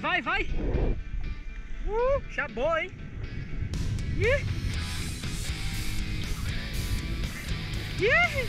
vai, vai. Uh, já boa, hein? Ih. Ih.